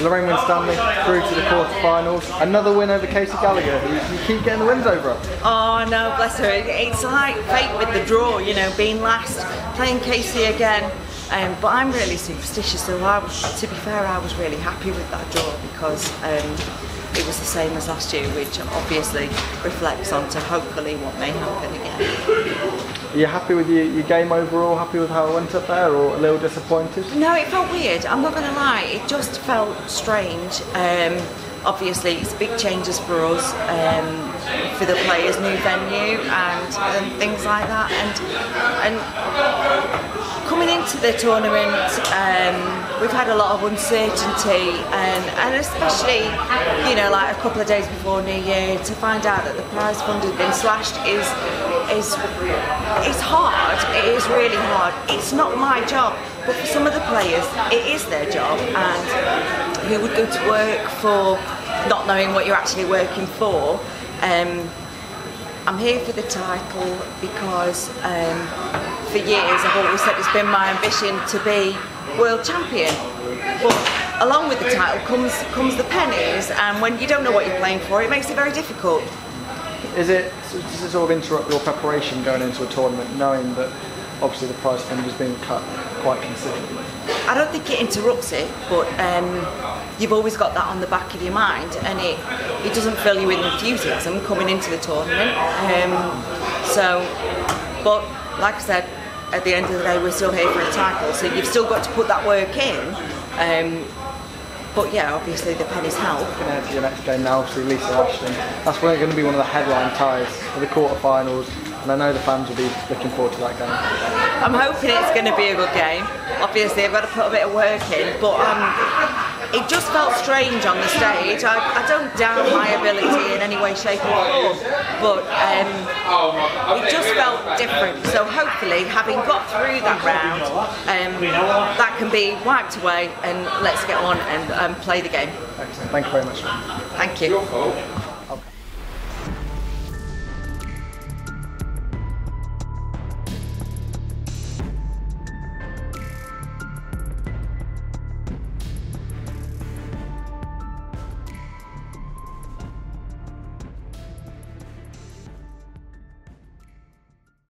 Lorraine Winstanley through to the quarterfinals. Another win over Casey Gallagher. You keep getting the wins over her. Oh no, bless her. It's like fate with the draw, you know, being last, playing Casey again. Um, but I'm really superstitious, so I, to be fair, I was really happy with that draw because um, it was the same as last year, which obviously reflects onto hopefully what may happen again. Are you happy with your, your game overall? Happy with how it went up there, or a little disappointed? No, it felt weird. I'm not going to lie. It just felt strange. Um, obviously, it's big changes for us, um, for the players, new venue, and, and things like that. And and into the tournament, um, we've had a lot of uncertainty, and, and especially, you know, like a couple of days before New Year, to find out that the prize fund has been slashed is is it's hard. It is really hard. It's not my job, but for some of the players, it is their job, and who would go to work for not knowing what you're actually working for. Um, I'm here for the title because um, for years I've always said it's been my ambition to be world champion. But along with the title comes comes the pennies, and when you don't know what you're playing for, it makes it very difficult. Is it does it sort of interrupt your preparation going into a tournament, knowing that obviously the prize fund is being cut quite considerably? I don't think it interrupts it, but um, you've always got that on the back of your mind, and it it doesn't fill you with enthusiasm coming into the tournament. Um, so, but like I said, at the end of the day, we're still here for a title, so you've still got to put that work in. Um, but yeah, obviously the pennies help. Looking to your next game now, obviously Lisa Ashton. That's going to be one of the headline ties for the quarterfinals, and I know the fans will be looking forward to that game. I'm hoping it's going to be a good game. Obviously, I've got to put a bit of work in, but um, it just felt strange on the stage. I, I don't doubt my ability in any way, shape, or form, but um, it just felt different. So hopefully, having got through that round, um, that can be wiped away, and let's get on and um, play the game. Excellent. Thank you very much. Thank you.